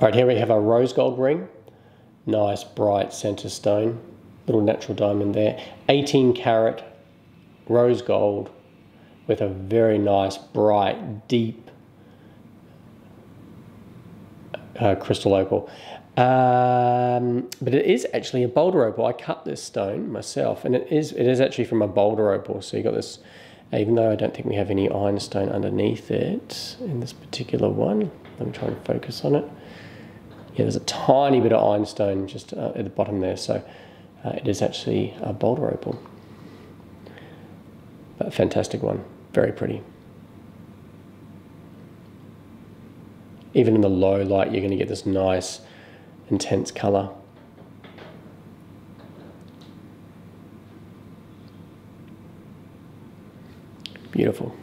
All right, here we have a rose gold ring. Nice bright center stone, little natural diamond there. 18 carat rose gold with a very nice, bright, deep uh, crystal opal. Um, but it is actually a boulder opal. I cut this stone myself, and it is it is actually from a boulder opal. So you got this, even though I don't think we have any ironstone underneath it in this particular one. Let me try and focus on it. Yeah, there's a tiny bit of ironstone just uh, at the bottom there. So uh, it is actually a boulder opal. But a fantastic one, very pretty. Even in the low light, you're going to get this nice intense color. Beautiful.